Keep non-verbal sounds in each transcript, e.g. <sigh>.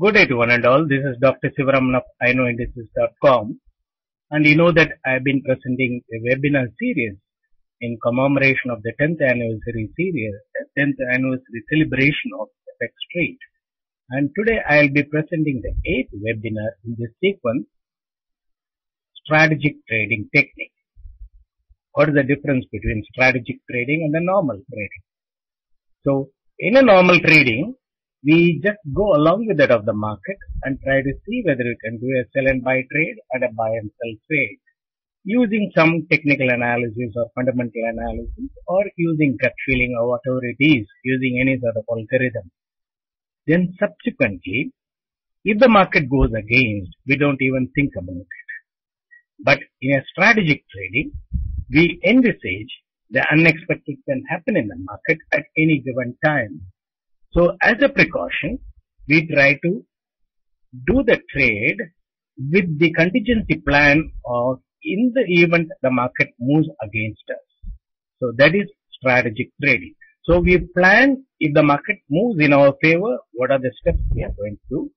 Good day to one and all. This is Dr. Sivaraman of iknowindices.com and you know that I have been presenting a webinar series in commemoration of the 10th anniversary series, 10th anniversary celebration of FX Trade. And today I will be presenting the 8th webinar in this sequence, Strategic Trading Technique. What is the difference between strategic trading and the normal trading? So, in a normal trading, we just go along with that of the market and try to see whether we can do a sell and buy trade and a buy and sell trade using some technical analysis or fundamental analysis or using gut feeling or whatever it is, using any sort of algorithm. Then subsequently, if the market goes against, we don't even think about it. But in a strategic trading, we envisage the unexpected can happen in the market at any given time. So as a precaution, we try to do the trade with the contingency plan of in the event the market moves against us. So that is strategic trading. So we plan if the market moves in our favor, what are the steps we are going to do?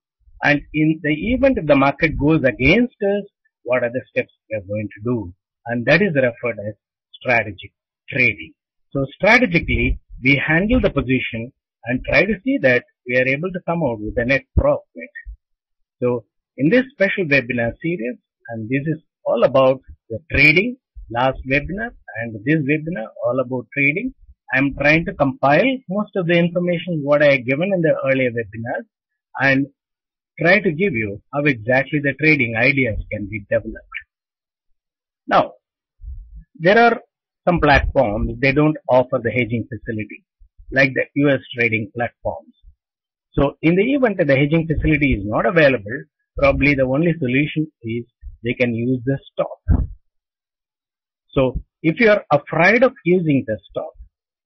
And in the event if the market goes against us, what are the steps we are going to do? And that is referred as strategic trading. So strategically, we handle the position and try to see that we are able to come out with a net profit. So in this special webinar series, and this is all about the trading, last webinar and this webinar all about trading. I'm trying to compile most of the information what I have given in the earlier webinars and try to give you how exactly the trading ideas can be developed. Now, there are some platforms, they don't offer the hedging facility like the US trading platforms. So in the event that the hedging facility is not available, probably the only solution is they can use the stop. So if you are afraid of using the stop,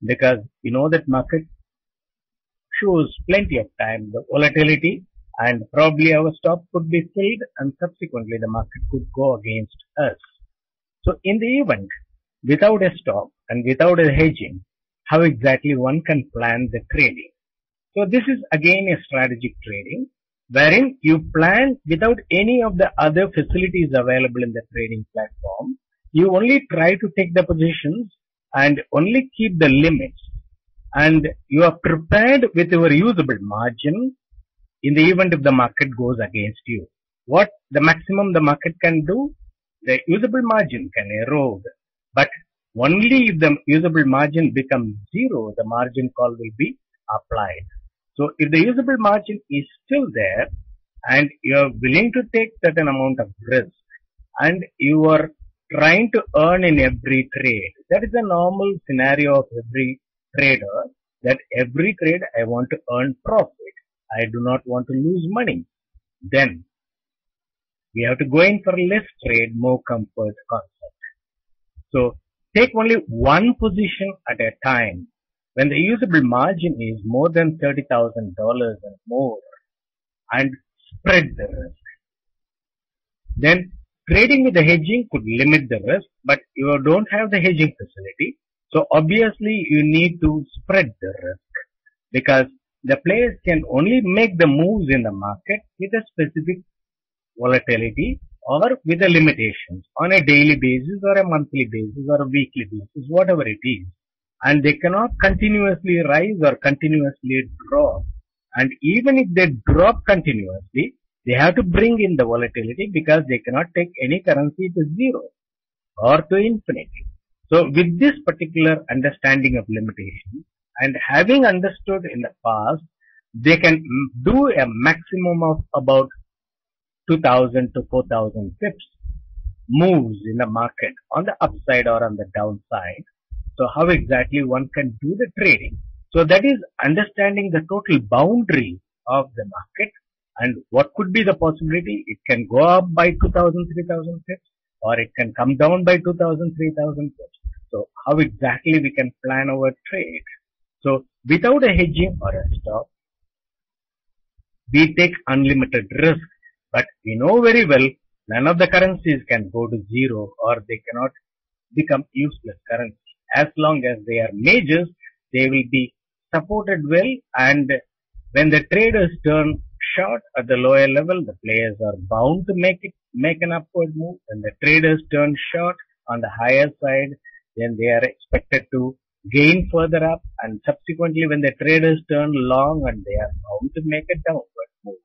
because you know that market shows plenty of time, the volatility and probably our stop could be filled and subsequently the market could go against us. So in the event, without a stop and without a hedging, how exactly one can plan the trading. So this is again a strategic trading wherein you plan without any of the other facilities available in the trading platform. You only try to take the positions and only keep the limits and you are prepared with your usable margin in the event if the market goes against you. What the maximum the market can do? The usable margin can erode, but only if the usable margin becomes zero, the margin call will be applied. So if the usable margin is still there and you are willing to take certain amount of risk and you are trying to earn in every trade, that is a normal scenario of every trader that every trade I want to earn profit. I do not want to lose money. Then we have to go in for less trade, more comfort concept. So take only one position at a time. When the usable margin is more than $30,000 and more and spread the risk. Then trading with the hedging could limit the risk, but you don't have the hedging facility. So obviously you need to spread the risk because the players can only make the moves in the market with a specific volatility or with the limitations on a daily basis or a monthly basis or a weekly basis, whatever it is. And they cannot continuously rise or continuously drop. And even if they drop continuously, they have to bring in the volatility because they cannot take any currency to zero or to infinity. So with this particular understanding of limitation and having understood in the past, they can do a maximum of about 2000 to 4000 pips moves in the market on the upside or on the downside. So how exactly one can do the trading? So that is understanding the total boundary of the market and what could be the possibility. It can go up by 2000, 3000 pips or it can come down by 2000, 3000 pips. So how exactly we can plan our trade? So without a hedging or a stop, we take unlimited risk but we know very well none of the currencies can go to zero or they cannot become useless currency. As long as they are majors, they will be supported well and when the traders turn short at the lower level, the players are bound to make it make an upward move. When the traders turn short on the higher side, then they are expected to gain further up and subsequently when the traders turn long and they are bound to make a downward move.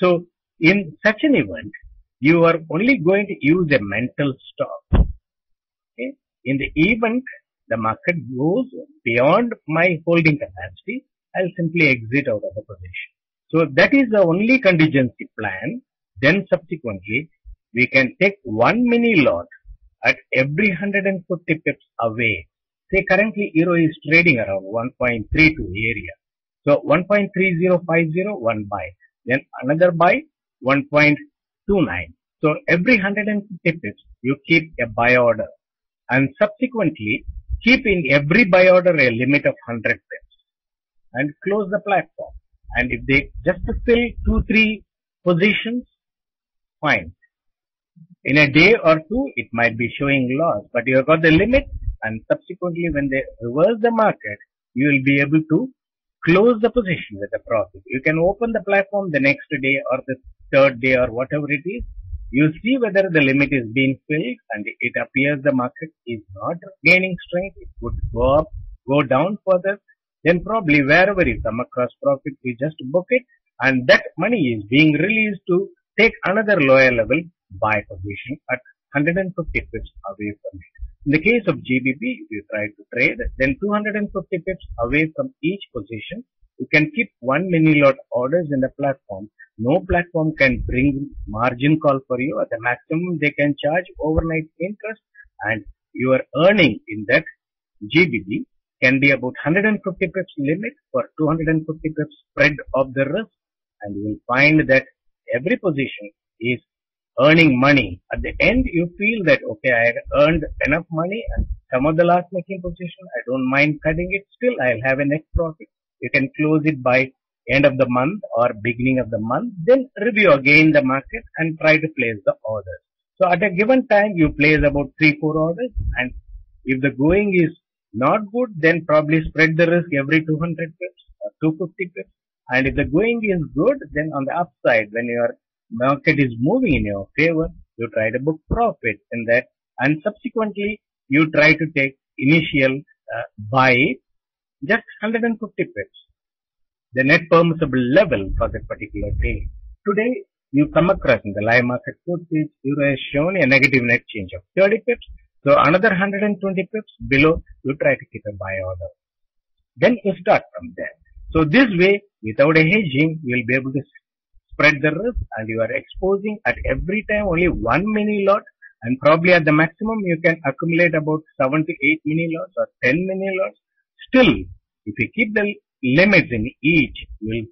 So in such an event, you are only going to use a mental stop. Okay? In the event the market goes beyond my holding capacity, I'll simply exit out of the position. So that is the only contingency plan. Then subsequently, we can take one mini lot at every 150 pips away. Say currently Euro is trading around 1.32 area. So 1.3050, one buy. Then another buy, 1.29. So every 150 pips, you keep a buy order. And subsequently, keep in every buy order a limit of 100 pips. And close the platform. And if they just fill two, three positions, fine. In a day or two, it might be showing loss, but you have got the limit and subsequently when they reverse the market, you will be able to close the position with a profit. You can open the platform the next day or the third day or whatever it is. You see whether the limit is being filled and it appears the market is not gaining strength. It would go up, go down further. Then probably wherever you come across profit, you just book it and that money is being released to take another lower level buy position at 150 pips away from it. In the case of GBP, if you try to trade, then 250 pips away from each position, you can keep one mini lot orders in the platform. No platform can bring margin call for you. At the maximum, they can charge overnight interest and your earning in that GBP can be about 150 pips limit for 250 pips spread of the risk and you will find that every position is earning money. At the end, you feel that, okay, I have earned enough money and some of the last making position, I don't mind cutting it. Still, I'll have a net profit. You can close it by end of the month or beginning of the month. Then review again the market and try to place the orders. So at a given time, you place about three, four orders and if the going is not good, then probably spread the risk every 200 pips or 250 pips. And if the going is good, then on the upside, when your market is moving in your favor, you try to book profit in that and subsequently you try to take initial uh, buy just 150 pips, the net permissible level for that particular day. Today, you come across in the live market code page, Euro has shown a negative net change of 30 pips. So another 120 pips below, you try to keep a buy order. Then you start from there. So this way, without a hedging, you will be able to spread the risk and you are exposing at every time only one mini lot and probably at the maximum you can accumulate about 7 to 8 mini lots or 10 mini lots. Still, if you keep the limits in each, you will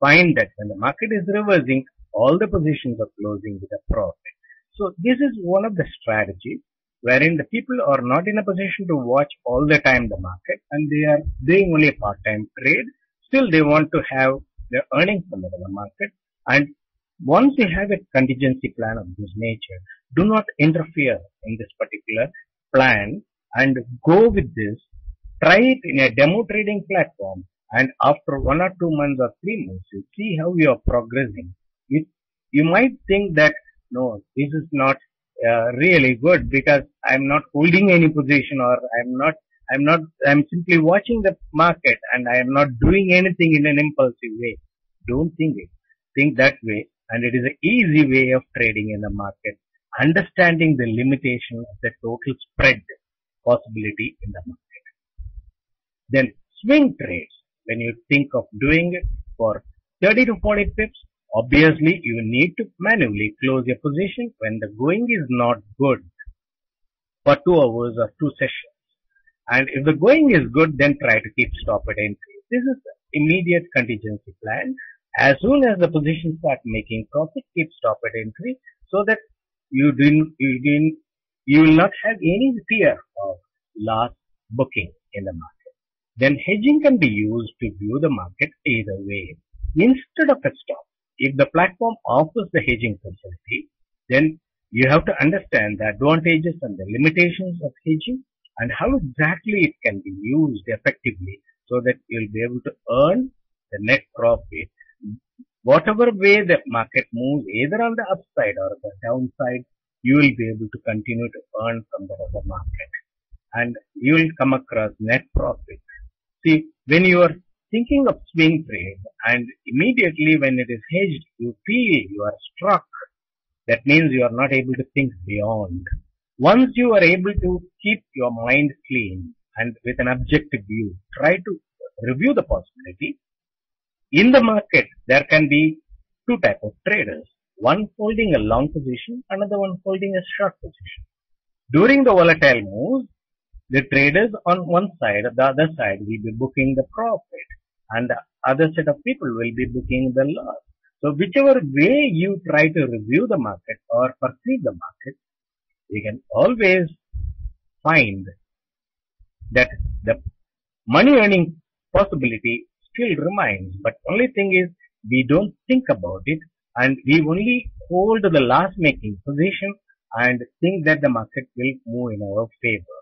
find that when the market is reversing, all the positions are closing with a profit. So this is one of the strategies wherein the people are not in a position to watch all the time the market and they are doing only a part-time trade. Still they want to have their earnings from the market and once you have a contingency plan of this nature, do not interfere in this particular plan and go with this. Try it in a demo trading platform and after one or two months or three months, you see how you are progressing. It, you might think that, no, this is not uh, really good because I'm not holding any position or I'm not, I'm not, I'm simply watching the market and I am not doing anything in an impulsive way. Don't think it think that way and it is an easy way of trading in the market, understanding the limitation of the total spread possibility in the market. Then swing trades, when you think of doing it for 30 to 40 pips, obviously you need to manually close your position when the going is not good for two hours or two sessions. And if the going is good, then try to keep stop at entry. This is the immediate contingency plan as soon as the position start making profit, keep stop at entry so that you didn't, you didn't, you will not have any fear of loss booking in the market. Then hedging can be used to view the market either way. Instead of a stop, if the platform offers the hedging facility, then you have to understand the advantages and the limitations of hedging and how exactly it can be used effectively so that you'll be able to earn the net profit whatever way the market moves, either on the upside or the downside, you will be able to continue to earn from the other market. And you will come across net profit. See, when you are thinking of swing trade and immediately when it is hedged, you feel you are struck. That means you are not able to think beyond. Once you are able to keep your mind clean and with an objective view, try to review the possibility. In the market, there can be two type of traders. One holding a long position, another one holding a short position. During the volatile moves, the traders on one side, the other side will be booking the profit and the other set of people will be booking the loss. So whichever way you try to review the market or perceive the market, you can always find that the money earning possibility still remains. But only thing is we don't think about it and we only hold the loss making position and think that the market will move in our favor.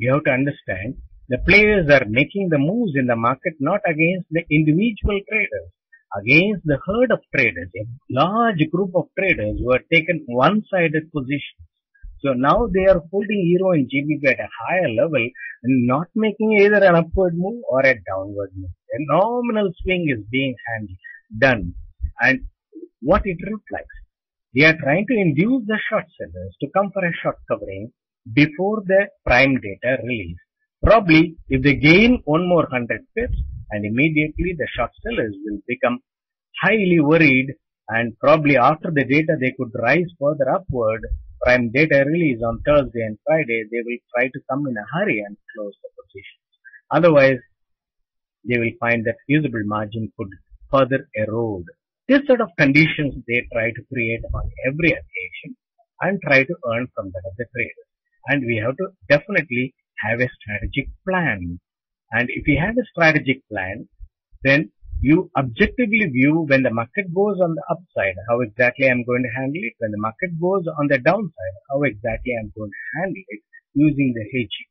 You have to understand the players are making the moves in the market not against the individual traders, against the herd of traders, a large group of traders who have taken one-sided positions. So now they are holding Euro and GBP at a higher level and not making either an upward move or a downward move. A nominal swing is being handled, done. And what it reflects, they are trying to induce the short sellers to come for a short covering before the prime data release. Probably if they gain one more hundred pips and immediately the short sellers will become highly worried and probably after the data they could rise further upward prime data release on Thursday and Friday, they will try to come in a hurry and close the positions. Otherwise, they will find that usable margin could further erode. This sort of conditions they try to create on every occasion and try to earn from that of the traders. And we have to definitely have a strategic plan. And if you have a strategic plan, then you objectively view when the market goes on the upside, how exactly I'm going to handle it. When the market goes on the downside, how exactly I'm going to handle it using the hedging.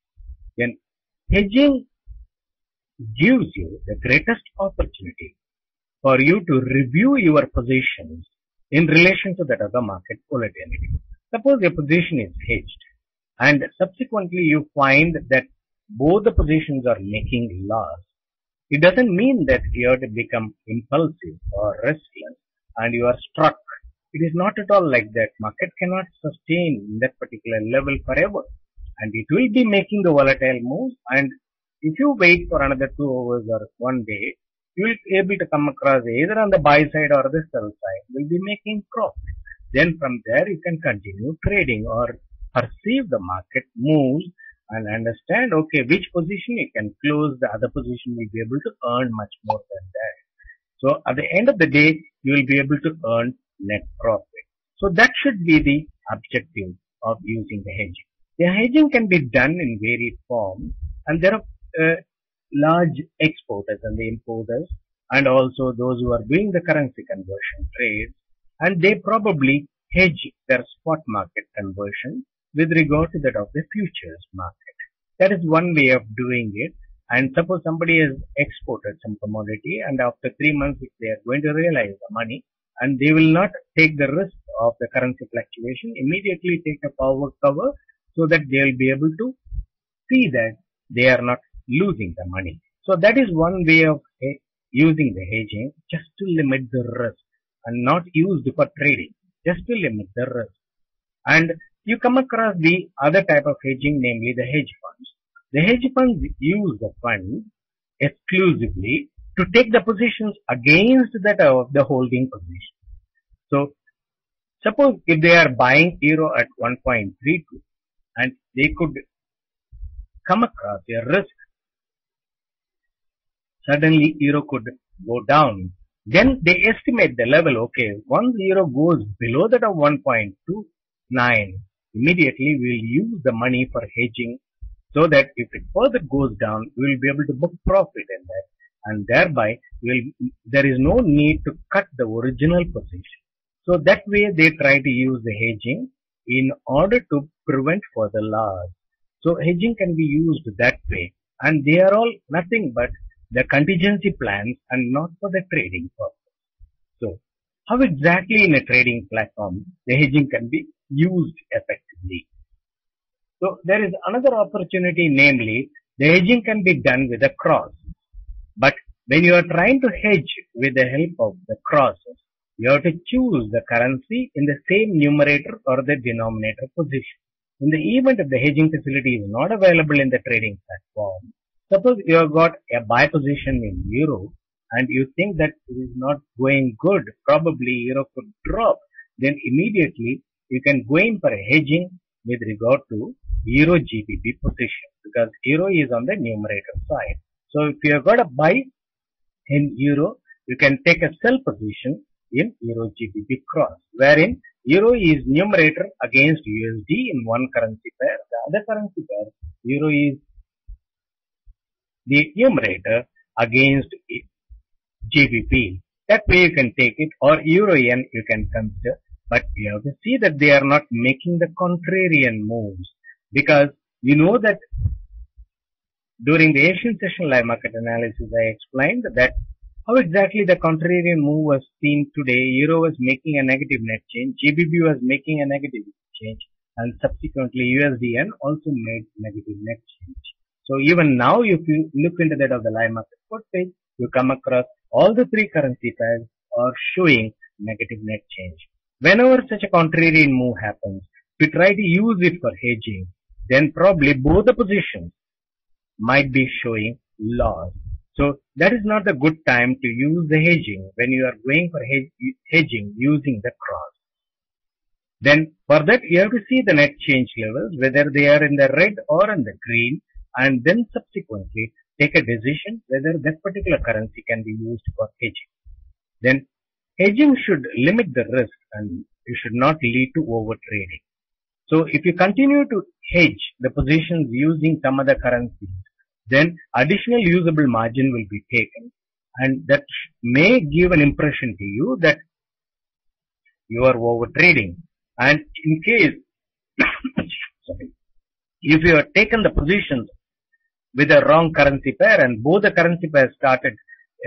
Then hedging gives you the greatest opportunity for you to review your positions in relation to that of the market volatility. Suppose your position is hedged and subsequently you find that both the positions are making loss it doesn't mean that you have to become impulsive or restless and you are struck. It is not at all like that. Market cannot sustain that particular level forever. And it will be making the volatile moves and if you wait for another two hours or one day, you will be able to come across either on the buy side or the sell side. You will be making profit. Then from there you can continue trading or perceive the market moves and understand, okay, which position you can close, the other position will be able to earn much more than that. So at the end of the day, you will be able to earn net profit. So that should be the objective of using the hedging. The hedging can be done in varied forms and there are uh, large exporters and the importers and also those who are doing the currency conversion trades and they probably hedge their spot market conversion with regard to that of the futures market. That is one way of doing it. And suppose somebody has exported some commodity and after three months if they are going to realize the money and they will not take the risk of the currency fluctuation, immediately take a power cover so that they will be able to see that they are not losing the money. So that is one way of eh, using the hedging just to limit the risk and not used for trading, just to limit the risk. And you come across the other type of hedging, namely the hedge funds. The hedge funds use the fund exclusively to take the positions against that of the holding position. So, suppose if they are buying euro at 1.32 and they could come across a risk, suddenly euro could go down. Then they estimate the level, okay, once euro goes below that of 1.29, immediately we will use the money for hedging so that if it further goes down, we will be able to book profit in that and thereby will, there is no need to cut the original position. So that way they try to use the hedging in order to prevent further loss. So hedging can be used that way and they are all nothing but the contingency plans and not for the trading purpose. So how exactly in a trading platform the hedging can be used effectively. So there is another opportunity, namely the hedging can be done with a cross. But when you are trying to hedge with the help of the crosses, you have to choose the currency in the same numerator or the denominator position. In the event if the hedging facility is not available in the trading platform, suppose you have got a buy position in euro and you think that it is not going good, probably euro could drop, then immediately you can go in for a hedging with regard to euro GBP position because euro is on the numerator side. So if you have got a buy in euro, you can take a sell position in euro GBP cross, wherein euro is numerator against USD in one currency pair. The other currency pair, euro is the numerator against GBP. That way you can take it or euro yen you can consider. But you have to see that they are not making the contrarian moves because you know that during the Asian session live market analysis I explained that how exactly the contrarian move was seen today. Euro was making a negative net change, GBP was making a negative change and subsequently USD yen also made negative net change. So even now if you look into that of the live market spot page, you come across all the three currency pairs are showing negative net change. Whenever such a contrarian move happens, we try to use it for hedging, then probably both the positions might be showing loss. So that is not a good time to use the hedging when you are going for hedging using the cross. Then for that you have to see the net change levels, whether they are in the red or in the green and then subsequently take a decision whether that particular currency can be used for hedging. Then hedging should limit the risk and it should not lead to overtrading. So if you continue to hedge the positions using some other currencies, then additional usable margin will be taken and that may give an impression to you that you are overtrading. And in case, <coughs> sorry, if you have taken the positions with a wrong currency pair and both the currency pairs started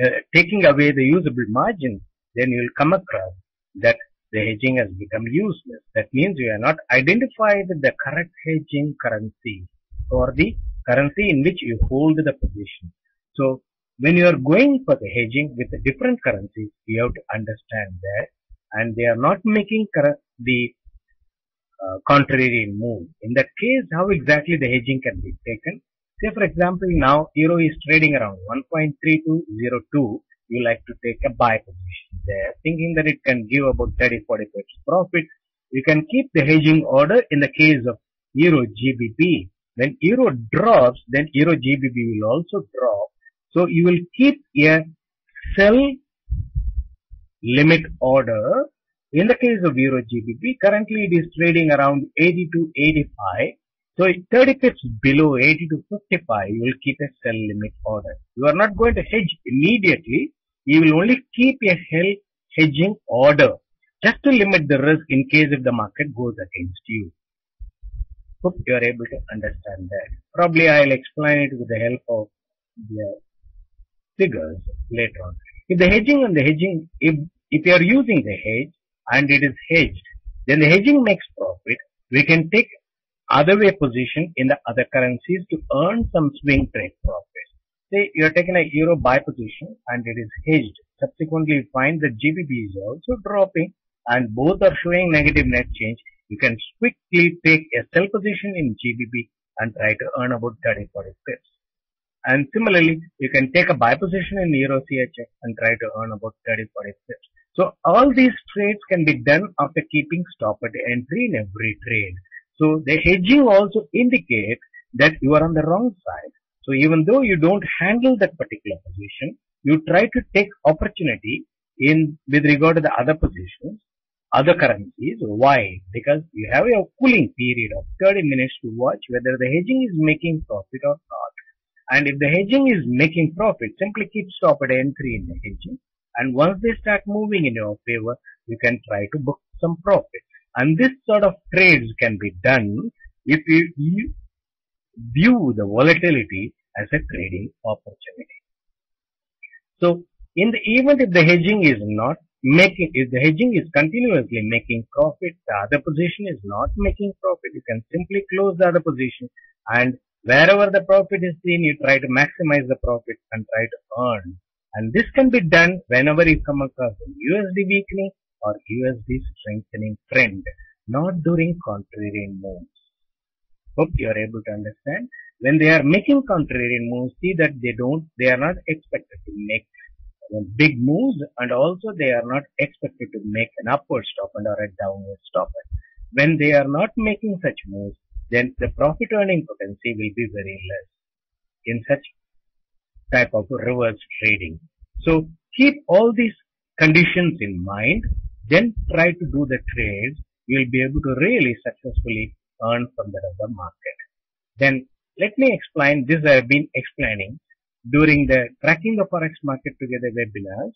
uh, taking away the usable margin, then you will come across that the hedging has become useless. That means you are not identified the correct hedging currency or the currency in which you hold the position. So when you are going for the hedging with the different currencies, you have to understand that and they are not making the uh, move. In that case, how exactly the hedging can be taken? Say for example, now euro is trading around 1.3202. You like to take a buy position there, thinking that it can give about 30-40 pips profit. You can keep the hedging order in the case of euro GBP. When euro drops, then euro GBP will also drop. So you will keep a sell limit order. In the case of euro GBP, currently it is trading around 80 to 85. So if 30 pips below 80 to 55, you will keep a sell limit order. You are not going to hedge immediately. You will only keep a hedging order just to limit the risk in case if the market goes against you. Hope you are able to understand that. Probably I'll explain it with the help of the figures later on. If the hedging and the hedging, if, if you are using the hedge and it is hedged, then the hedging makes profit. We can take other way position in the other currencies to earn some swing trade profit. Say you are taking a euro buy position and it is hedged. Subsequently you find that GBP is also dropping and both are showing negative net change. You can quickly take a sell position in GBP and try to earn about 30 40 pips. And similarly, you can take a buy position in Euro CHF and try to earn about 30 40 pips. So all these trades can be done after keeping stop at entry in every trade. So the hedging also indicates that you are on the wrong side. So even though you don't handle that particular position, you try to take opportunity in with regard to the other positions, other currencies. Why? Because you have a cooling period of 30 minutes to watch whether the hedging is making profit or not. And if the hedging is making profit, simply keep stop at entry in the hedging. And once they start moving in your favor, you can try to book some profit. And this sort of trades can be done if you, view the volatility as a trading opportunity. So in the event if the hedging is not making, if the hedging is continuously making profit, the other position is not making profit, you can simply close the other position and wherever the profit is seen, you try to maximize the profit and try to earn. And this can be done whenever you come across a USD weakening or USD strengthening trend, not during contrarian moves. Hope you are able to understand. When they are making contrarian moves, see that they don't, they are not expected to make big moves and also they are not expected to make an upward stop and or a downward stop. When they are not making such moves, then the profit earning potency will be very less in such type of reverse trading. So keep all these conditions in mind, then try to do the trades. You will be able to really successfully earn from the other market. Then let me explain this I have been explaining during the tracking the forex market together webinars.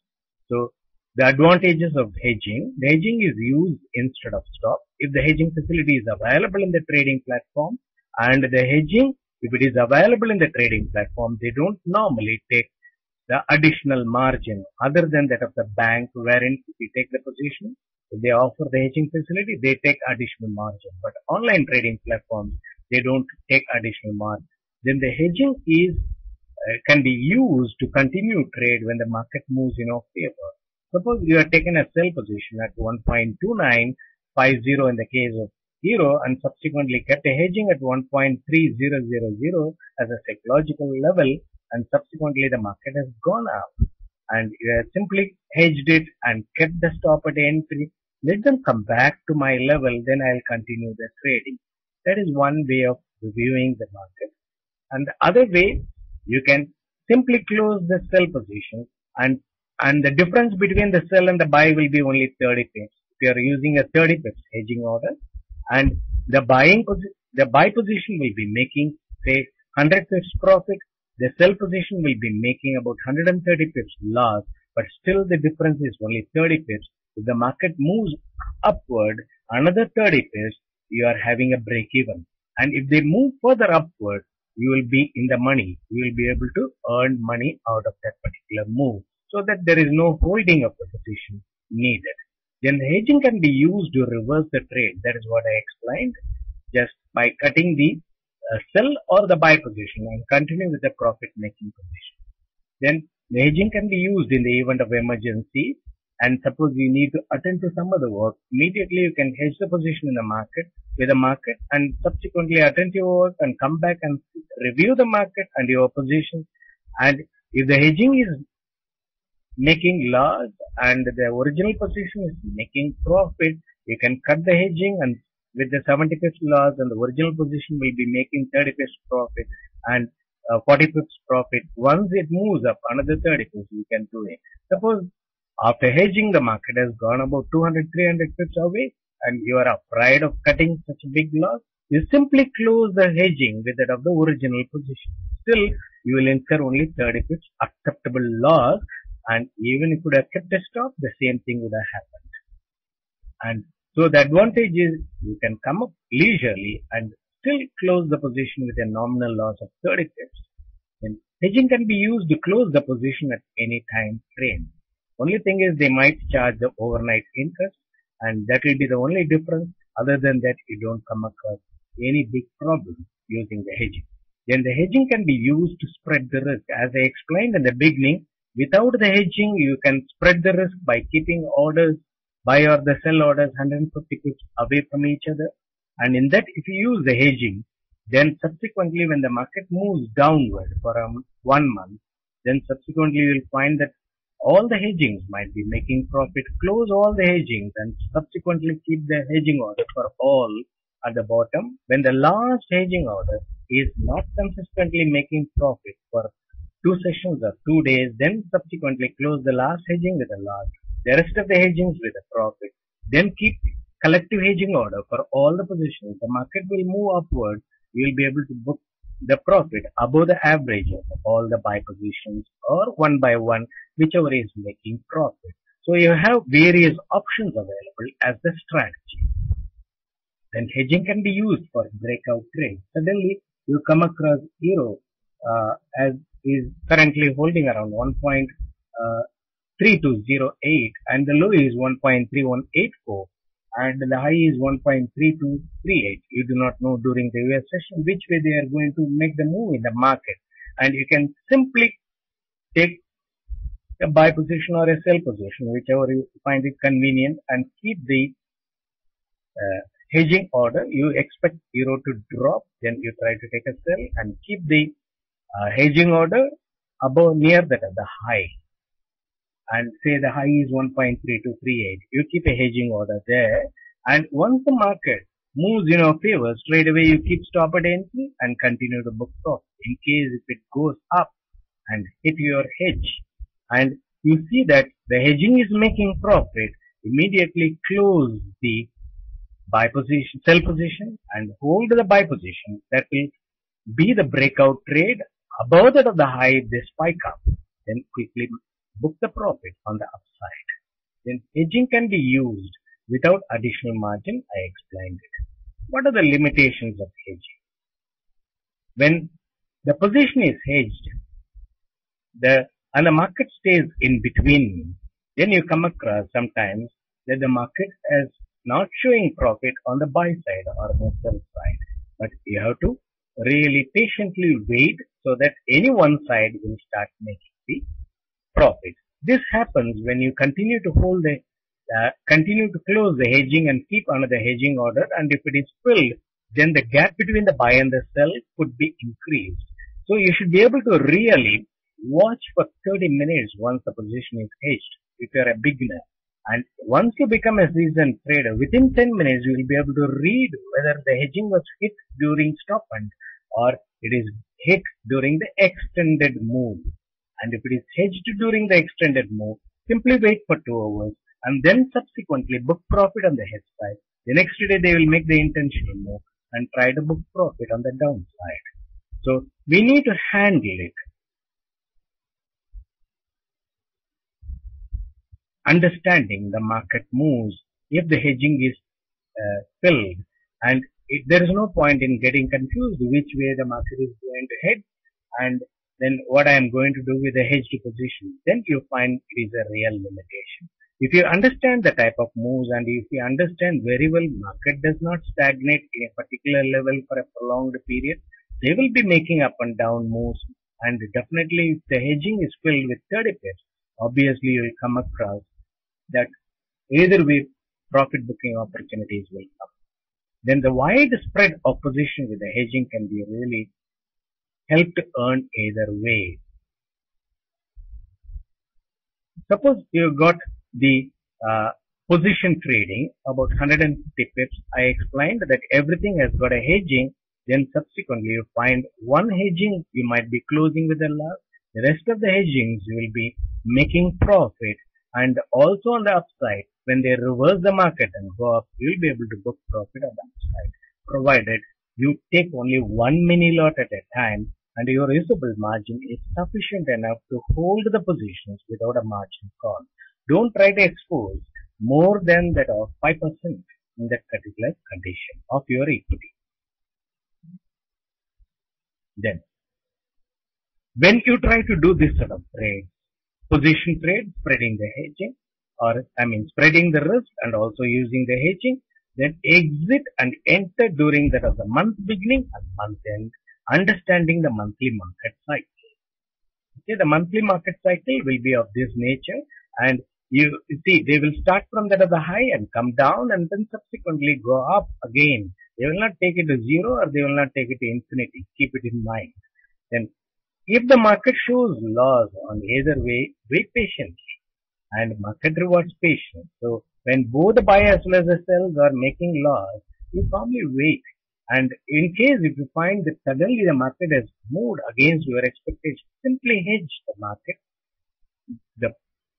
So the advantages of hedging, the hedging is used instead of stop. If the hedging facility is available in the trading platform and the hedging, if it is available in the trading platform, they don't normally take the additional margin other than that of the bank wherein we take the position, if they offer the hedging facility, they take additional margin. But online trading platforms, they don't take additional margin. Then the hedging is uh, can be used to continue trade when the market moves in our favor. Suppose you are taken a sell position at 1.2950 in the case of euro and subsequently kept a hedging at 1.3000 as a psychological level and subsequently the market has gone up and you have simply hedged it and kept the stop at entry. Let them come back to my level, then I'll continue the trading. That is one way of reviewing the market. And the other way, you can simply close the sell position and and the difference between the sell and the buy will be only 30 pips. If you are using a 30 pips hedging order and the buying the buy position will be making say 100 pips profit, the sell position will be making about 130 pips loss, but still the difference is only 30 pips. If the market moves upward another 30 pips, you are having a break even. And if they move further upward, you will be in the money. You will be able to earn money out of that particular move so that there is no holding of the position needed. Then the hedging can be used to reverse the trade. That is what I explained. Just by cutting the sell or the buy position and continue with the profit making position. Then the hedging can be used in the event of emergency and suppose you need to attend to some other work, immediately you can hedge the position in the market with the market and subsequently attend to your work and come back and review the market and your position. And if the hedging is making loss and the original position is making profit, you can cut the hedging and with the 70 pips loss and the original position will be making 30 pips profit and uh, 40 pips profit. Once it moves up another 30 pips, you can do it. Suppose after hedging, the market has gone about 200, 300 pips away and you are afraid of cutting such a big loss. You simply close the hedging with that of the original position. Still, you will incur only 30 pips acceptable loss and even if you would have kept a stop, the same thing would have happened. And so the advantage is you can come up leisurely and still close the position with a nominal loss of 30 pips. Then hedging can be used to close the position at any time frame. Only thing is they might charge the overnight interest and that will be the only difference. Other than that, you don't come across any big problem using the hedging. Then the hedging can be used to spread the risk. As I explained in the beginning, without the hedging, you can spread the risk by keeping orders, buy or the sell orders 150 pips away from each other. And in that, if you use the hedging, then subsequently when the market moves downward for um, one month, then subsequently you will find that all the hedgings might be making profit, close all the hedgings and subsequently keep the hedging order for all at the bottom. When the last hedging order is not consistently making profit for two sessions or two days, then subsequently close the last hedging with a loss, the rest of the hedgings with a profit. Then keep collective hedging order for all the positions. The market will move upward. You will be able to book the profit above the average of all the buy positions or one by one, whichever is making profit. So you have various options available as the strategy. Then hedging can be used for breakout trades. Suddenly you come across euro uh, as is currently holding around 1.09 1.3208 and the low is 1.3184 and the high is 1.3238. You do not know during the US session which way they are going to make the move in the market and you can simply take a buy position or a sell position whichever you find it convenient and keep the uh, hedging order. You expect euro to drop then you try to take a sell and keep the uh, hedging order above near that the high and say the high is 1.3238 you keep a hedging order there. And once the market moves in your favor straight away you keep stop at entry and continue to book profit in case if it goes up and hit your hedge. And you see that the hedging is making profit. Immediately close the buy position sell position and hold the buy position. That will be the breakout trade above that of the high they spike up. Then quickly book the profit on the upside. Then hedging can be used without additional margin. I explained it. What are the limitations of hedging? When the position is hedged, the and the market stays in between, then you come across sometimes that the market is not showing profit on the buy side or on the sell side. But you have to really patiently wait so that any one side will start making the profit. This happens when you continue to hold the uh, continue to close the hedging and keep another hedging order and if it is filled then the gap between the buy and the sell could be increased. So you should be able to really watch for 30 minutes once the position is hedged if you are a beginner. And once you become a seasoned trader, within 10 minutes you will be able to read whether the hedging was hit during stop and or it is hit during the extended move. And if it is hedged during the extended move, simply wait for two hours and then subsequently book profit on the hedge side. The next day they will make the intentional move and try to book profit on the downside. So we need to handle it. Understanding the market moves if the hedging is uh, filled and it, there is no point in getting confused which way the market is going to head and then what I am going to do with the hedged position, then you find it is a real limitation. If you understand the type of moves and if you understand very well market does not stagnate in a particular level for a prolonged period, they will be making up and down moves and definitely if the hedging is filled with 30 pips, obviously you will come across that either way profit booking opportunities will come. Then the wide spread of position with the hedging can be really help to earn either way. Suppose you got the uh, position trading about 150 pips. I explained that everything has got a hedging. Then subsequently you find one hedging you might be closing with a loss. The rest of the hedgings you will be making profit and also on the upside when they reverse the market and go up you will be able to book profit on the upside provided you take only one mini lot at a time and your usable margin is sufficient enough to hold the positions without a margin call. Don't try to expose more than that of 5% in that particular condition of your equity. Then, when you try to do this sort of trade, position trade, spreading the hedging, or I mean spreading the risk and also using the hedging, then exit and enter during that of the month beginning and month end, understanding the monthly market cycle. Okay, the monthly market cycle will be of this nature and you see they will start from that of the high and come down and then subsequently go up again. They will not take it to zero or they will not take it to infinity. Keep it in mind. Then if the market shows loss on either way, wait patiently and market rewards patience. So when both the buy as well as the sell are making loss, you calmly wait. And in case if you find that suddenly the market has moved against your expectation, simply hedge the market, the,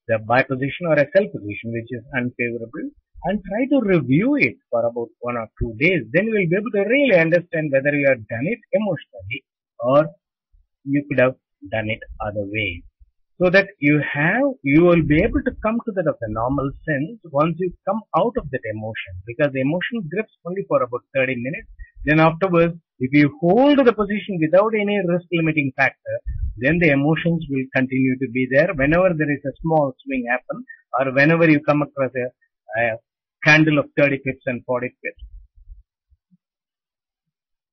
the buy position or a sell position which is unfavorable and try to review it for about one or two days. Then you will be able to really understand whether you have done it emotionally or you could have done it other way so that you have you will be able to come to that of the normal sense once you come out of that emotion because the emotion grips only for about 30 minutes then afterwards if you hold the position without any risk limiting factor then the emotions will continue to be there whenever there is a small swing happen or whenever you come across a, a candle of 30 pips and 40 pips.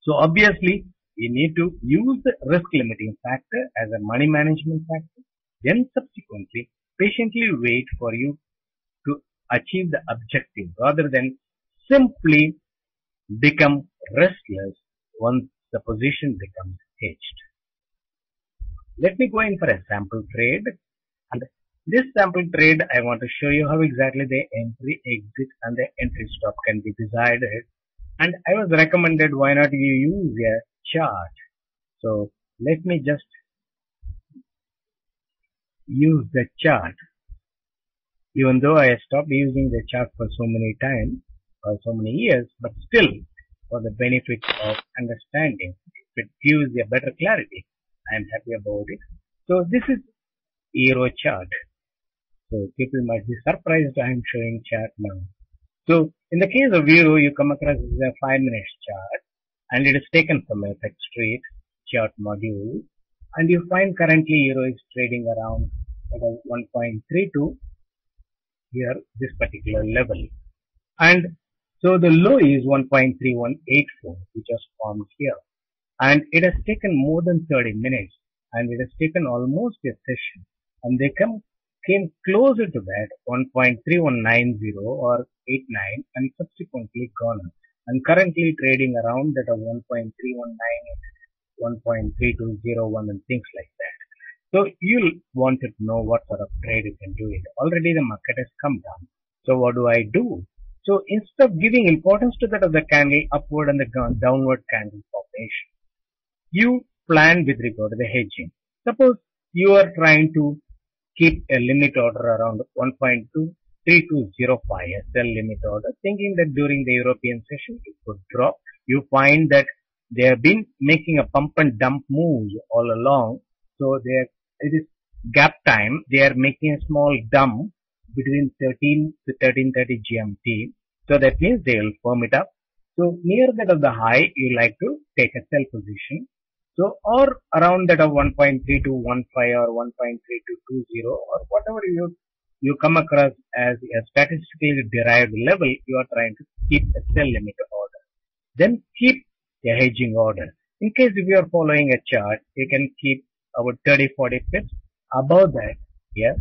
So obviously, you need to use the risk limiting factor as a money management factor. Then subsequently, patiently wait for you to achieve the objective rather than simply become restless once the position becomes hedged. Let me go in for a sample trade. And this sample trade, I want to show you how exactly the entry, exit and the entry stop can be decided. And I was recommended why not you use a chart. So let me just use the chart. Even though I stopped using the chart for so many times, for so many years, but still for the benefit of understanding, it gives a better clarity, I am happy about it. So this is Euro chart. So people might be surprised I am showing chart now. So in the case of Euro, you come across a 5 minutes chart and it is taken from a FX Street chart module and you find currently Euro is trading around about 1.32 here this particular level and so the low is 1.3184 which was formed here and it has taken more than 30 minutes and it has taken almost a session and they come came closer to that 1.3190 or 89 and subsequently gone up and currently trading around that of 1.319 1.3201 and things like that. So you'll want to know what sort of trade you can do it. Already the market has come down. So what do I do? So instead of giving importance to that of the candle upward and the downward candle formation, you plan with regard to the hedging. Suppose you are trying to keep a limit order around 1.23205 a sell limit order, thinking that during the European session it could drop. You find that they have been making a pump and dump move all along. So there it is gap time. They are making a small dump between 13 to 1330 GMT. So that means they will firm it up. So near that of the high, you like to take a sell position. So or around that of 1.3215 or 1.3220 or whatever you you come across as a statistically derived level, you are trying to keep a sell limit order. Then keep a hedging order. In case if you are following a chart, you can keep about 30, 40 pips above that, yeah,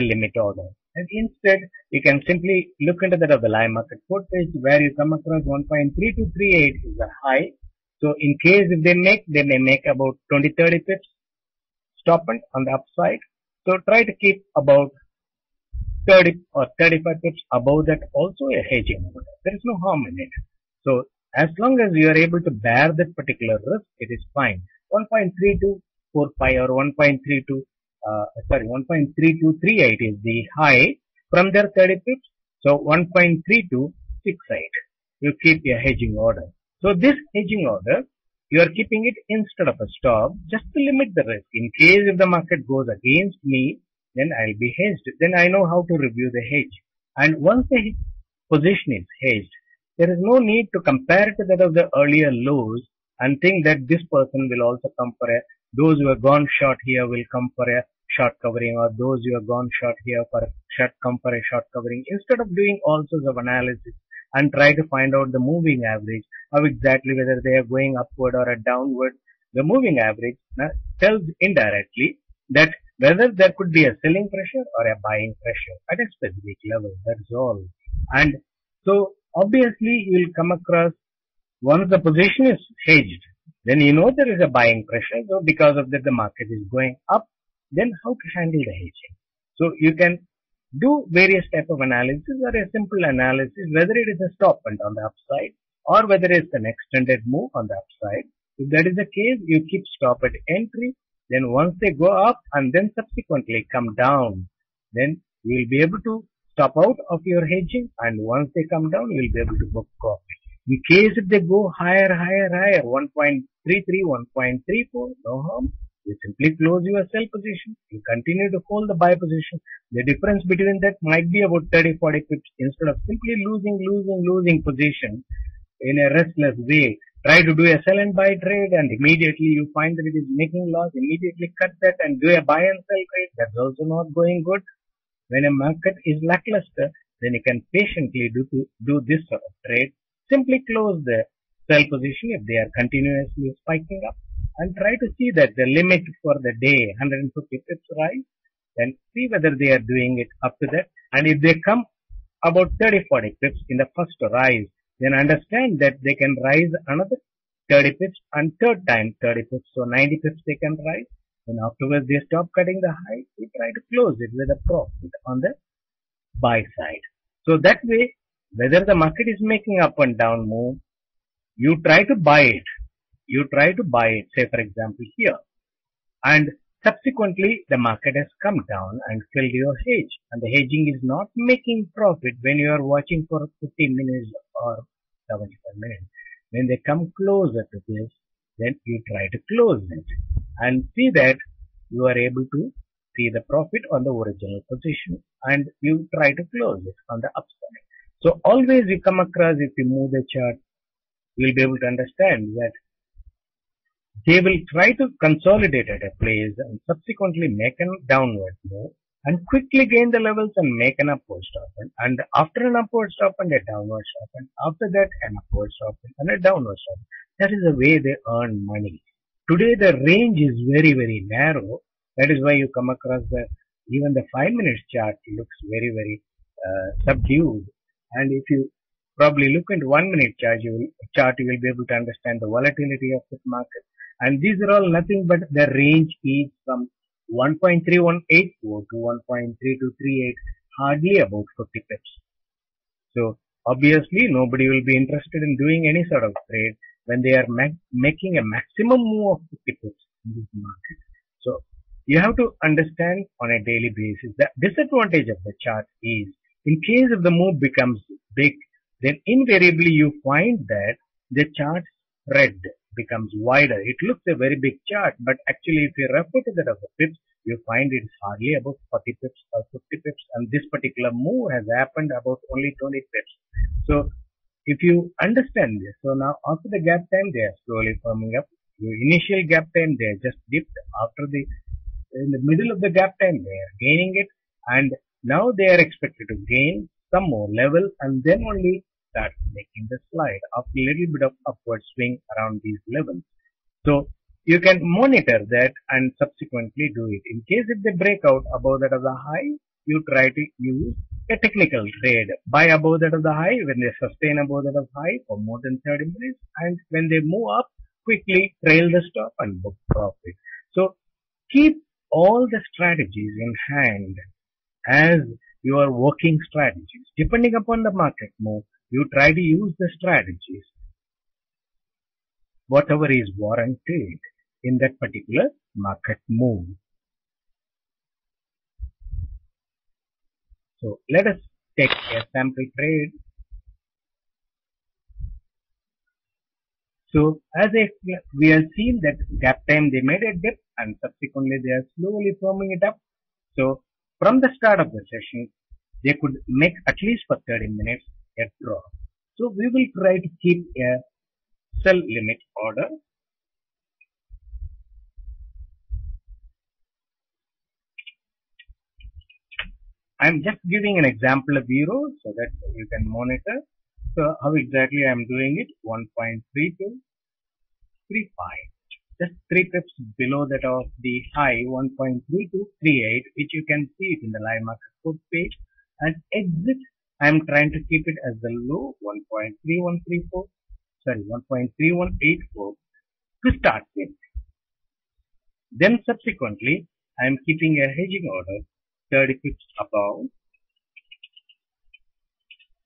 limit order. And instead, you can simply look into that of the live market footage where you come across 1.3238 is the high. So in case if they make, they may make about 20, 30 pips stop it on the upside. So try to keep about 30 or 35 pips above that also a hedging. There is no harm in it. So as long as you are able to bear that particular risk, it is fine. 1.3245 or 1.32, uh, sorry, 1.3238 is the high from there 30 pips. So 1.3268. You keep your hedging order. So this hedging order, you are keeping it instead of a stop just to limit the risk. In case if the market goes against me, then I'll be hedged. Then I know how to review the hedge. And once the position is hedged, there is no need to compare it to that of the earlier lows and think that this person will also come for a, those who have gone short here will come for a short covering or those who have gone short here for short come for a short covering. Instead of doing all sorts of analysis and try to find out the moving average, of exactly whether they are going upward or a downward, the moving average tells indirectly that whether there could be a selling pressure or a buying pressure at a specific level. That's all. And so obviously you will come across once the position is hedged, then you know there is a buying pressure. So because of that the market is going up, then how to handle the hedging. So you can do various type of analysis or a simple analysis whether it is a stop and on the upside or whether it's an extended move on the upside. If that is the case, you keep stop at entry. Then once they go up and then subsequently come down, then you will be able to stop out of your hedging and once they come down, you will be able to book profit. In case if they go higher, higher, higher, 1.33, 1.34, no harm. You simply close your sell position. You continue to hold the buy position. The difference between that might be about 30, 40 pips. Instead of simply losing, losing, losing position in a restless way, try to do a sell and buy trade and immediately you find that it is making loss, immediately cut that and do a buy and sell trade. That's also not going good. When a market is lackluster, then you can patiently do, do this sort of trade. Simply close the sell position if they are continuously spiking up and try to see that the limit for the day 150 pips rise then see whether they are doing it up to that. And if they come about 30 40 pips in the first rise then understand that they can rise another 30 pips and third time 30 pips so 90 pips they can rise. And afterwards they stop cutting the high we try to close it with a profit on the buy side. So that way whether the market is making up and down move you try to buy it you try to buy it say for example here. And subsequently the market has come down and filled your hedge. And the hedging is not making profit when you are watching for 15 minutes or 75 minutes. When they come closer to this then you try to close it. And see that you are able to see the profit on the original position and you try to close it on the upside. So always you come across if you move the chart you will be able to understand that they will try to consolidate at a place and subsequently make a downward move and quickly gain the levels and make an upward stop and, and after an upward stop and a downward stop and after that an upward stop and a downward stop. That is the way they earn money. Today the range is very very narrow. That is why you come across the even the five minutes chart looks very very uh, subdued. And if you probably look into one minute chart, you will chart you will be able to understand the volatility of this market. And these are all nothing but the range is from 1.3184 to 1.3238, hardly about 50 pips. So obviously nobody will be interested in doing any sort of trade when they are ma making a maximum move of 50 pips in this market. So you have to understand on a daily basis the disadvantage of the chart is in case if the move becomes big, then invariably you find that the chart spread becomes wider. It looks a very big chart, but actually if you refer to that of pips, you find it is hardly about 40 pips or 50 pips and this particular move has happened about only 20 pips. So if you understand this, so now after the gap time they are slowly firming up. The initial gap time they are just dipped. After the, in the middle of the gap time they are gaining it and now they are expected to gain some more level and then only start making the slide of a little bit of upward swing around these levels. So you can monitor that and subsequently do it. In case if they break out above that of the high, you try to use a technical trade. Buy above that of the high when they sustain above that of high for more than 30 minutes and when they move up, quickly trail the stop and book profit. So keep all the strategies in hand as your working strategies. Depending upon the market move, you try to use the strategies, whatever is warranted in that particular market move. So let us take a sample trade. So as if we have seen that gap time they made a dip and subsequently they are slowly firming it up. So from the start of the session, they could make at least for 30 minutes draw. So we will try to keep a sell limit order. I am just giving an example of euro so that you can monitor. So how exactly I am doing it? 1.3235. Just 3 pips below that of the high 1.3238 which you can see it in the live market code page and exit I am trying to keep it as the low 1.3134 sorry 1.3184 to start with. Then subsequently I am keeping a hedging order 30 pips above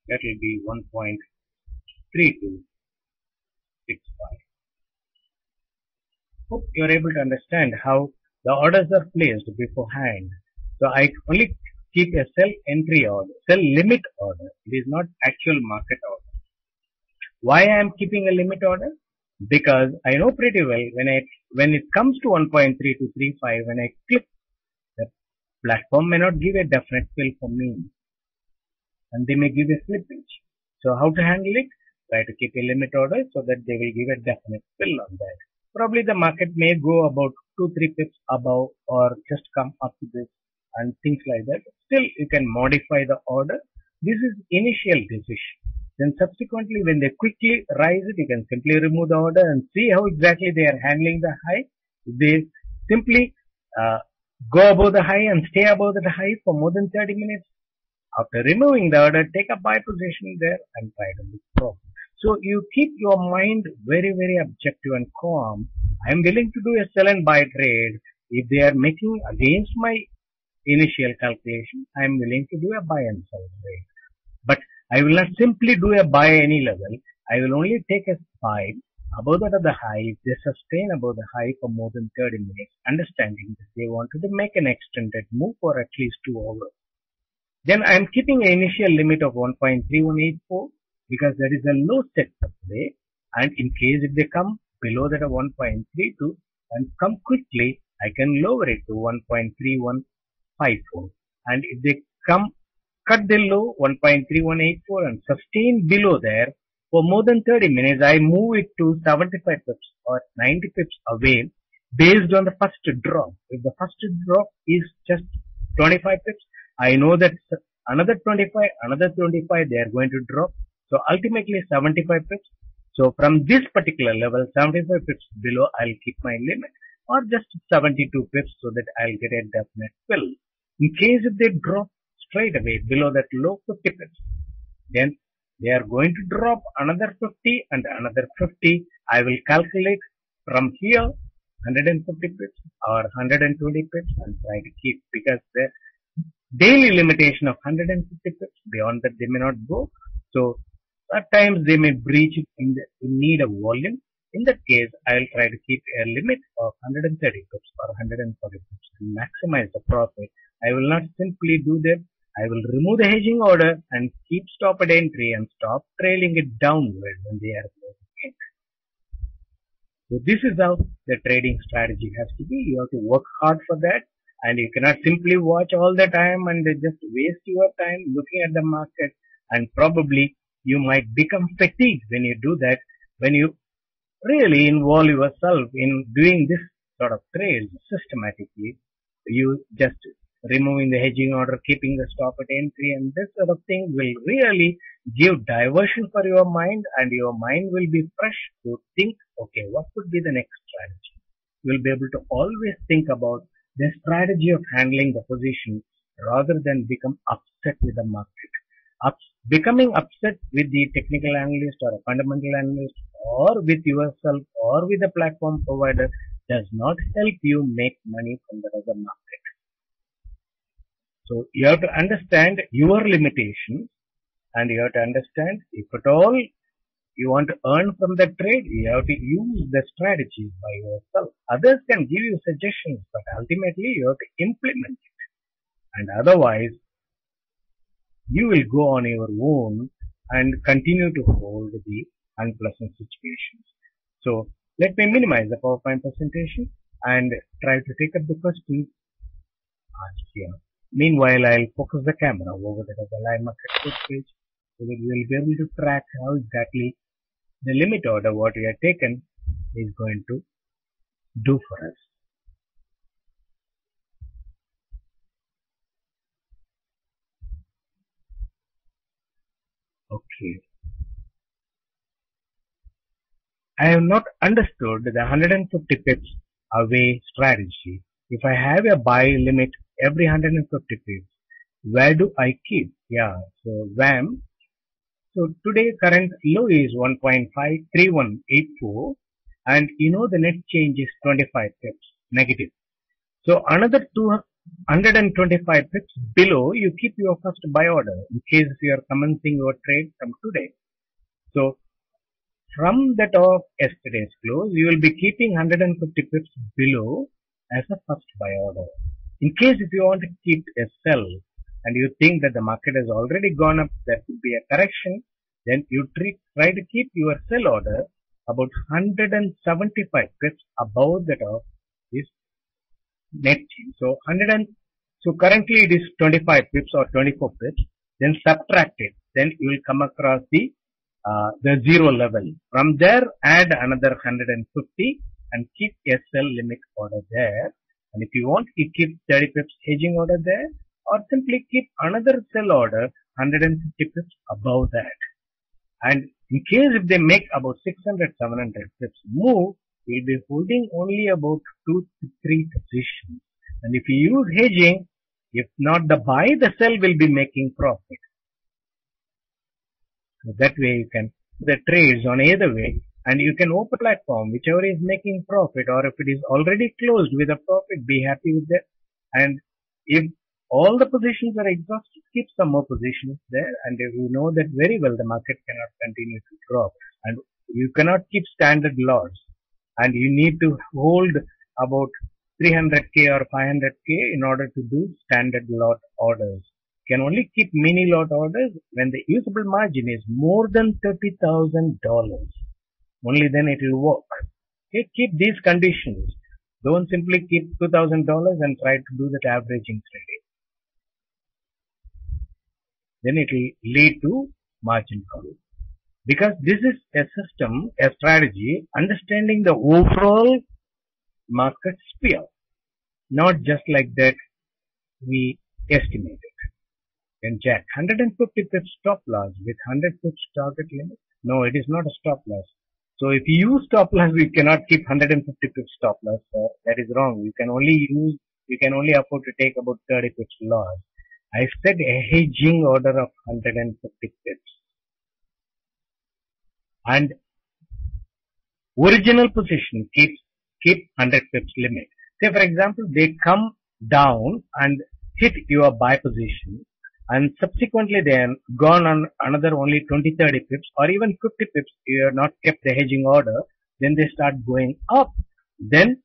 that will be 1.3265. Hope you are able to understand how the orders are placed beforehand. So I only keep a sell entry order, sell limit order. It is not actual market order. Why I am keeping a limit order? Because I know pretty well when I when it comes to 1.3235, when I click the platform may not give a definite fill for me, and they may give a slippage. So how to handle it? try to keep a limit order so that they will give a definite fill on that. Probably the market may go about 2-3 pips above or just come up to this and things like that. Still, you can modify the order. This is initial decision. Then subsequently, when they quickly rise it, you can simply remove the order and see how exactly they are handling the high. They simply uh, go above the high and stay above the high for more than 30 minutes. After removing the order, take a buy position there and try to look. So you keep your mind very, very objective and calm. I am willing to do a sell and buy trade. If they are making against my initial calculation, I am willing to do a buy and sell trade. But I will not simply do a buy any level. I will only take a buy above that of the high if they sustain above the high for more than 30 minutes, understanding that they wanted to make an extended move for at least two hours. Then I am keeping an initial limit of 1.3184 because there is a low set for today and in case if they come below that of 1.32 and come quickly, I can lower it to 1.3154 and if they come cut the low 1.3184 and sustain below there for more than 30 minutes, I move it to 75 pips or 90 pips away based on the first drop. If the first drop is just 25 pips, I know that another 25, another 25 they are going to drop. So ultimately 75 pips. So from this particular level, 75 pips below, I'll keep my limit or just 72 pips so that I'll get a definite fill. In case if they drop straight away below that low 50 pips, then they are going to drop another 50 and another 50. I will calculate from here 150 pips or 120 pips and try to keep because the daily limitation of 150 pips beyond that they may not go. So at times they may breach in, the, in need of volume. In that case, I will try to keep a limit of 130 pips or 140 pips to maximize the profit. I will not simply do that. I will remove the hedging order and keep stop at entry and stop trailing it downward when they are closing So this is how the trading strategy has to be. You have to work hard for that and you cannot simply watch all the time and just waste your time looking at the market and probably you might become fatigued when you do that when you really involve yourself in doing this sort of trades systematically you just removing the hedging order keeping the stop at entry and this sort of thing will really give diversion for your mind and your mind will be fresh to think okay what could be the next strategy you will be able to always think about the strategy of handling the position rather than become upset with the market. Becoming upset with the technical analyst or a fundamental analyst or with yourself or with a platform provider does not help you make money from the other market. So you have to understand your limitations and you have to understand if at all you want to earn from that trade, you have to use the strategies by yourself. Others can give you suggestions, but ultimately you have to implement it. And otherwise, you will go on your own and continue to hold the unpleasant situations. So let me minimize the PowerPoint presentation and try to take up the questions asked here. Meanwhile, I'll focus the camera over the live market page so that we will be able to track how exactly the limit order what we have taken is going to do for us. Okay. I have not understood the 150 pips away strategy. If I have a buy limit every 150 pips, where do I keep? Yeah, so WAM so today current low is 1.53184 and you know the net change is 25 pips negative. So another 225 pips below you keep your first buy order in case you are commencing your trade from today. So from that of yesterday's close you will be keeping 150 pips below as a first buy order. In case if you want to keep a sell and you think that the market has already gone up, there could be a correction, then you try to keep your sell order about 175 pips above that of this net change. So 100 and, so currently it is 25 pips or 24 pips, then subtract it, then you will come across the uh, the zero level. From there, add another 150 and keep a sell limit order there. And if you want, you keep 30 pips hedging order there or simply keep another sell order 150 pips above that. And in case if they make about 600, 700 pips move, we'll be holding only about two to three positions. And if you use hedging, if not the buy, the sell will be making profit. That way you can the trades on either way. And you can open platform whichever is making profit or if it is already closed with a profit be happy with that. And if all the positions are exhausted keep some more positions there. And you know that very well the market cannot continue to drop and you cannot keep standard lots and you need to hold about 300k or 500k in order to do standard lot orders can only keep mini lot orders when the usable margin is more than $30,000. Only then it will work. Okay, keep these conditions. Don't simply keep $2,000 and try to do that averaging trading. Then it will lead to margin call. Because this is a system, a strategy, understanding the overall market sphere. Not just like that we estimate. Then Jack, 150 pips stop loss with 100 pips target limit? No, it is not a stop loss. So if you use stop loss, we cannot keep 150 pips stop loss. That is wrong. You can only use, you can only afford to take about 30 pips loss. I said a hedging order of 150 pips. And original position keeps, keep 100 pips limit. Say for example, they come down and hit your buy position and subsequently have gone on another only 20 30 pips or even 50 pips you have not kept the hedging order then they start going up. Then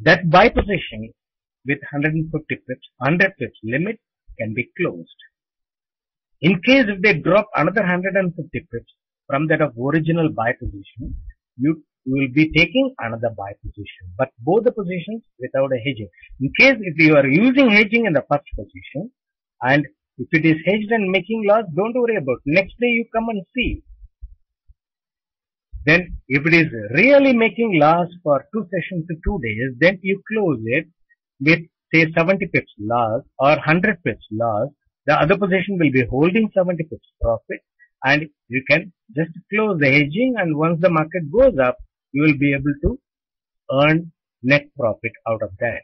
that buy position with 150 pips 100 pips limit can be closed. In case if they drop another 150 pips from that of original buy position you will be taking another buy position. But both the positions without a hedging. In case if you are using hedging in the first position and if it is hedged and making loss, don't worry about. Next day you come and see. Then if it is really making loss for two sessions to two days, then you close it with say 70 pips loss or 100 pips loss. The other position will be holding 70 pips profit and you can just close the hedging and once the market goes up, you will be able to earn net profit out of that.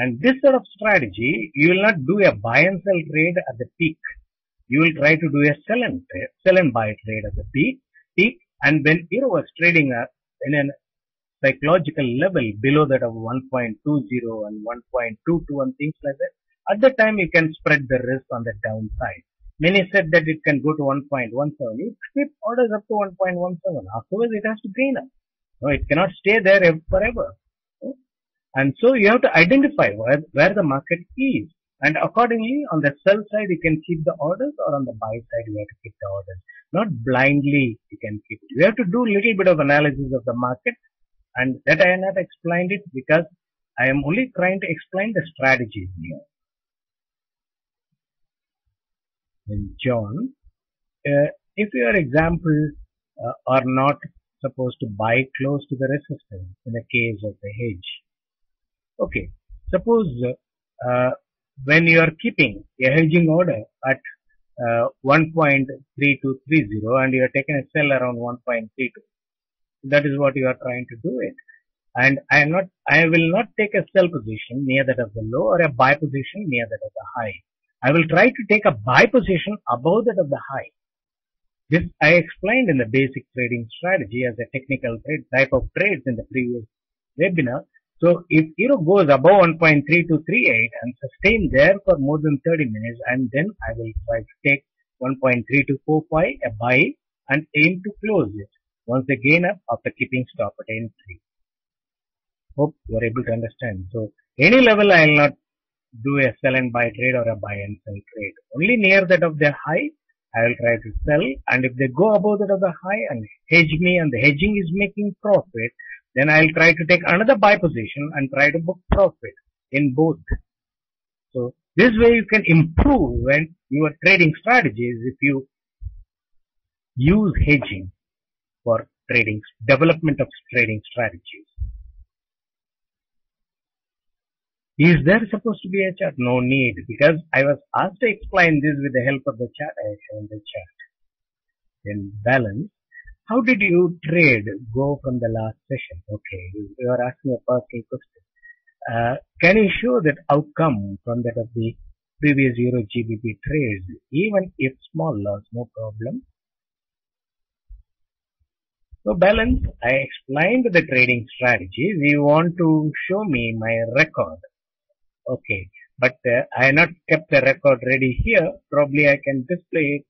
And this sort of strategy, you will not do a buy and sell trade at the peak. You will try to do a sell and sell and buy trade at the peak, peak, and when you was trading at in a psychological level below that of 1.20 and 1.22 and things like that, at that time you can spread the risk on the downside. Many said that it can go to 1.17. You keep orders up to 1.17. Afterwards it has to gain up. No, it cannot stay there forever. And so you have to identify where, where the market is. And accordingly, on the sell side, you can keep the orders or on the buy side, you have to keep the orders. Not blindly you can keep it. You have to do a little bit of analysis of the market and that I have not explained it because I am only trying to explain the strategy here. And John, uh, if your example uh, are not supposed to buy close to the resistance in the case of the hedge, Okay, suppose uh, when you are keeping a hedging order at uh, 1.3230 and you are taking a sell around 1.32, that is what you are trying to do it. And I am not, I will not take a sell position near that of the low or a buy position near that of the high. I will try to take a buy position above that of the high. This I explained in the basic trading strategy as a technical trade type of trades in the previous webinar. So if euro goes above 1.3238 and sustain there for more than 30 minutes and then I will try to take 1.3245 a buy and aim to close it once they gain up after keeping stop at entry. Hope you are able to understand. So any level I will not do a sell and buy trade or a buy and sell trade. Only near that of the high I will try to sell and if they go above that of the high and hedge me and the hedging is making profit then I'll try to take another buy position and try to book profit in both. So this way you can improve when your trading strategies if you use hedging. for trading, development of trading strategies. Is there supposed to be a chart? No need because I was asked to explain this with the help of the chart. I shown the chart. Then balance. How did you trade go from the last session? Okay, you are asking a personal question. Uh, can you show that outcome from that of the previous Euro GBP trades, even if small loss, no problem. So balance, I explained the trading strategy. We want to show me my record. Okay, but uh, I have not kept the record ready here. Probably I can display it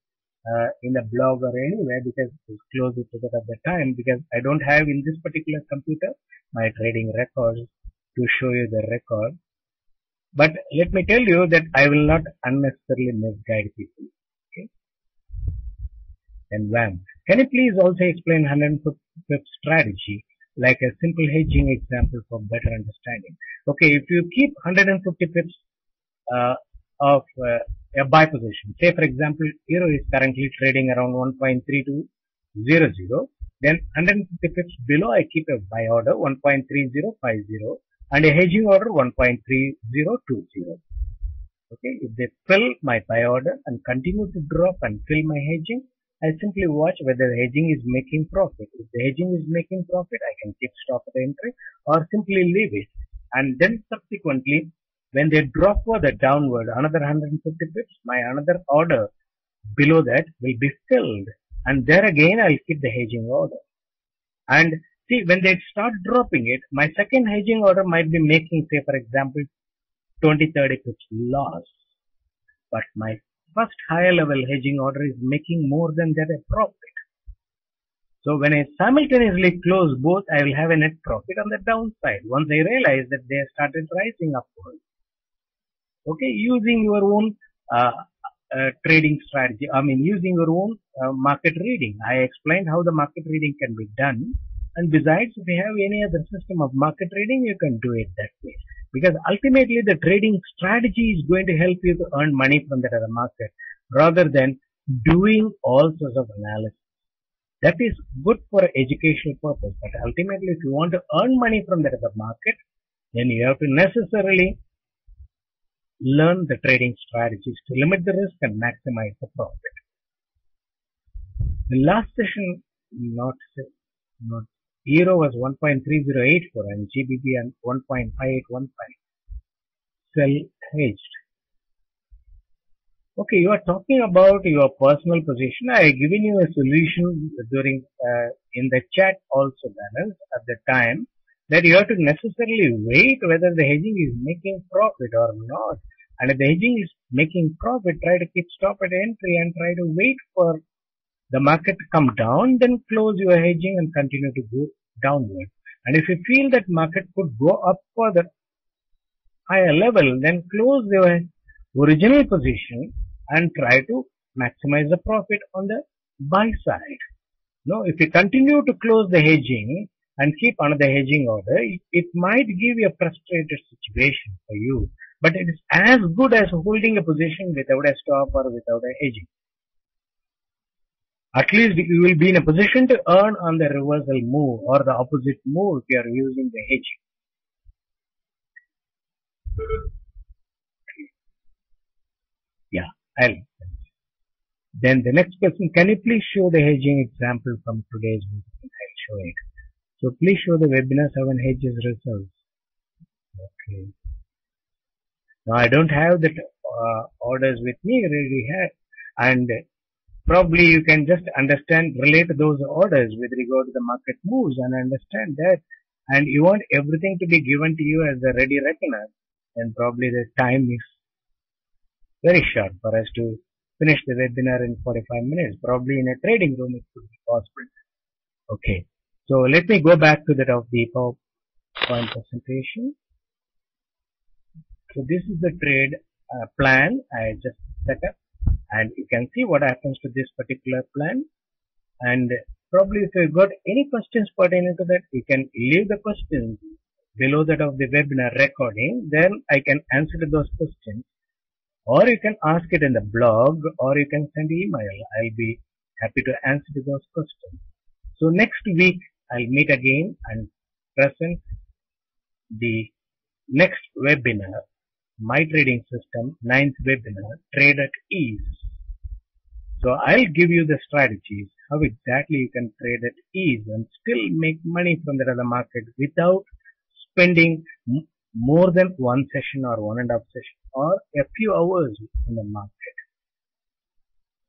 uh, in a blog or anywhere because it's closer to that at the time because I don't have in this particular computer my trading records to show you the record. But let me tell you that I will not unnecessarily misguide people. Okay. And wham. Can you please also explain 150 pip strategy like a simple hedging example for better understanding? Okay, if you keep 150 pips uh, of uh, a buy position, say for example, euro is currently trading around 1.3200, then 150 pips below I keep a buy order 1.3050 and a hedging order 1.3020. Okay, if they fill my buy order and continue to drop and fill my hedging, I simply watch whether the hedging is making profit. If the hedging is making profit, I can keep stop at entry or simply leave it. And then subsequently, when they drop further downward, another 150 pips, my another order below that will be filled. And there again, I'll keep the hedging order. And See, when they start dropping it, my second hedging order might be making, say, for example, 20, 30 pips loss. But my first higher level hedging order is making more than that a profit. So when I simultaneously close both, I will have a net profit on the downside once I realize that they started rising upwards. Okay, using your own uh, uh, trading strategy, I mean using your own uh, market reading. I explained how the market reading can be done and besides, if you have any other system of market trading, you can do it that way. Because ultimately the trading strategy is going to help you to earn money from that other market rather than doing all sorts of analysis. That is good for educational purpose. But ultimately, if you want to earn money from that other market, then you have to necessarily learn the trading strategies to limit the risk and maximize the profit. The last session, not, not Euro was 1.3084 and GBP and 1.5815. Sell hedged. Okay, you are talking about your personal position. I have given you a solution during uh, in the chat also balance at the time that you have to necessarily wait whether the hedging is making profit or not. And if the hedging is making profit, try to keep stop at entry and try to wait for the market to come down, then close your hedging and continue to go downward. And if you feel that market could go up further higher level, then close your original position and try to maximize the profit on the buy side. Now, if you continue to close the hedging and keep another hedging order, it, might give you a frustrated situation for you. But it is as good as holding a position without a stop or without a hedging at least you will be in a position to earn on the reversal move or the opposite move if you are using the hedging. Yeah, I'll. Then the next question, can you please show the hedging example from today's meeting? I'll show it. So please show the webinar 7 hedges results. Okay. Now I don't have the uh, orders with me really here and probably you can just understand, relate those orders with regard to the market moves and understand that. And you want everything to be given to you as a ready reckoner. Then probably the time is very short for us to finish the webinar in 45 minutes. Probably in a trading room it could be possible. Okay. So let me go back to that of the PowerPoint presentation. So this is the trade uh, plan. I just set up and you can see what happens to this particular plan. And probably if you got any questions pertaining to that you can leave the questions below that of the webinar recording. Then I can answer those questions. Or you can ask it in the blog or you can send email. I'll be happy to answer those questions. So next week I'll meet again and present the next webinar, My Trading System, ninth webinar, Trade at Ease. So I'll give you the strategies, how exactly you can trade at ease and still make money from the other market without spending more than one session or one and a half session or a few hours in the market.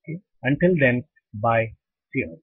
Okay. Until then, bye. See you.